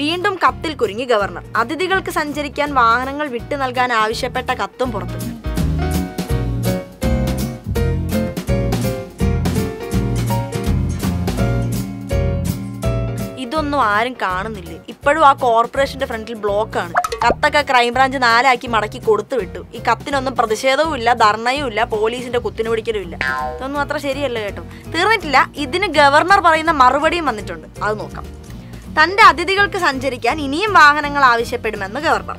വീണ്ടും കത്തിൽ കുരുങ്ങി ഗവർണർ. അതിഥികൾക്ക് സഞ്ചരിക്കാൻ വാഹനങ്ങൾ വിട്ടു നൽകാൻ ആവശ്യപ്പെട്ട കത്തും പുറത്തു. ഇതൊന്നും ആരും കാണുന്നില്ല. ഇപ്പോഴും ആ കോർപ്പറേഷന്റെ ഫ്രണ്ടിൽ ബ്ലോക്കാണ്. കത്തൊക്കെ ക്രൈംബ്രാഞ്ച് നാലാക്കി മടക്കി കൊടുത്തു വിട്ടു. ഈ കത്തിനൊന്നും പ്രതിഷേധവും ഇല്ല ധർണയും ഇല്ല പോലീസിന്റെ കുത്തിനു പിടിക്കലും ഇല്ല. ഇതൊന്നും അത്ര ശരിയല്ല കേട്ടോ. തീർന്നിട്ടില്ല. ഇതിന് ഗവർണർ പറയുന്ന മറുപടിയും വന്നിട്ടുണ്ട്. അത് നോക്കാം. തന്റെ അതിഥികൾക്ക് സഞ്ചരിക്കാൻ ഇനിയും വാഹനങ്ങൾ ആവശ്യപ്പെടുമെന്ന് ഗവർണർ.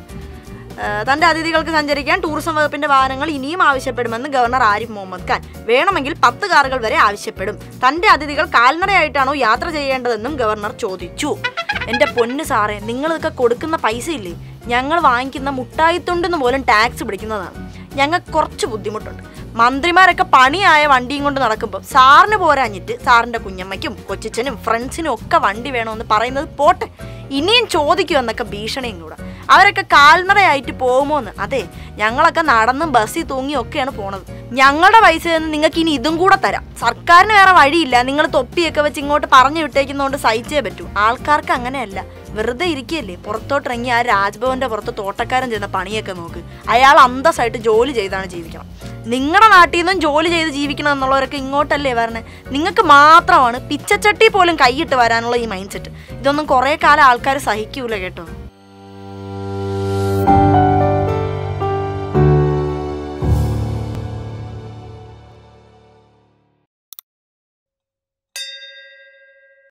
തന്റെ അതിഥികൾക്ക് സഞ്ചരിക്കാൻ ടൂറിസം വകുപ്പിന്റെ വാഹനങ്ങൾ ഇനിയും ആവശ്യപ്പെടുമെന്ന് ഗവർണർ ആരിഫ് മുഹമ്മദ് ഖാൻ. വേണമെങ്കിൽ പത്ത് കാറുകൾ വരെ ആവശ്യപ്പെടും. തന്റെ അതിഥികൾ കാൽനടയായിട്ടാണോ യാത്ര ചെയ്യേണ്ടതെന്നും ഗവർണർ ചോദിച്ചു. എന്റെ പൊന്ന് സാറേ നിങ്ങളൊക്കെ കൊടുക്കുന്ന പൈസ ഇല്ലേ? ഞങ്ങൾ വാങ്ങിക്കുന്ന മുട്ടായിത്തുണ്ടെന്ന് പോലും ടാക്സ് പിടിക്കുന്നതാണ്. ഞങ്ങൾക്ക് കുറച്ച് ബുദ്ധിമുട്ടുണ്ട്. മന്ത്രിമാരൊക്കെ പണിയായ വണ്ടിയും കൊണ്ട് നടക്കുമ്പോൾ സാറിന് പോരാഞ്ഞിട്ട് സാറിന്റെ കുഞ്ഞമ്മയ്ക്കും കൊച്ചിച്ചനും ഫ്രണ്ട്സിനും ഒക്കെ വണ്ടി വേണമെന്ന് പറയുന്നത് പോട്ടെ. ഇനിയും ചോദിക്കൂ എന്നൊക്കെ ഭീഷണിയും കൂടെ. അവരൊക്കെ കാൽനടയായിട്ട് പോകുമോന്ന്. അതെ ഞങ്ങളൊക്കെ നടന്നും ബസ്സിൽ തൂങ്ങിയും ഒക്കെയാണ് പോണത്. ഞങ്ങളുടെ പൈസ നിന്ന് നിങ്ങൾക്ക് ഇനി ഇതും കൂടെ തരാം. സർക്കാരിന് വേറെ വഴിയില്ല. നിങ്ങൾ തൊപ്പിയൊക്കെ വെച്ച് ഇങ്ങോട്ട് പറഞ്ഞു വിട്ടേക്കുന്നതുകൊണ്ട് സഹിച്ചേ പറ്റൂ. ആൾക്കാർക്ക് അങ്ങനെയല്ല. വെറുതെ ഇരിക്കുകയല്ലേ? പുറത്തോട്ടിറങ്ങി ആ രാജ്ഭവന്റെ പുറത്ത് തോട്ടക്കാരൻ ചെയ്യുന്ന പണിയൊക്കെ നോക്ക്. അയാൾ അന്തസ്സായിട്ട് ജോലി ചെയ്താണ് ജീവിക്കണം. നിങ്ങളുടെ നാട്ടിൽ നിന്നും ജോലി ചെയ്ത് ജീവിക്കണം എന്നുള്ളവരൊക്കെ ഇങ്ങോട്ടല്ലേ വരണേ? നിങ്ങൾക്ക് മാത്രമാണ് പിച്ചച്ചട്ടി പോലും കൈയിട്ട് വരാനുള്ള ഈ മൈൻഡ് സെറ്റ് ഇതൊന്നും കുറേ കാലം ആൾക്കാർ സഹിക്കൂല കേട്ടോ.